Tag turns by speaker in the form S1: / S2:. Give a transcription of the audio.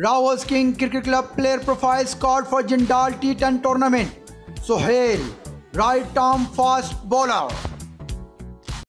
S1: Rawas King Cricket Club player profile scored for Jindal T10 tournament. Sohail, right arm fast bowler.